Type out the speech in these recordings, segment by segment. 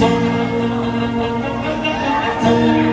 Thank you.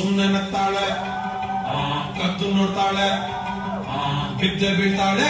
ಸುಮ್ಮನತ್ತಾಳ ಕತ್ತು ನೋಡ್ತಾಳೆ ಬಿದ್ದ ಬೀಳ್ತಾಳೆ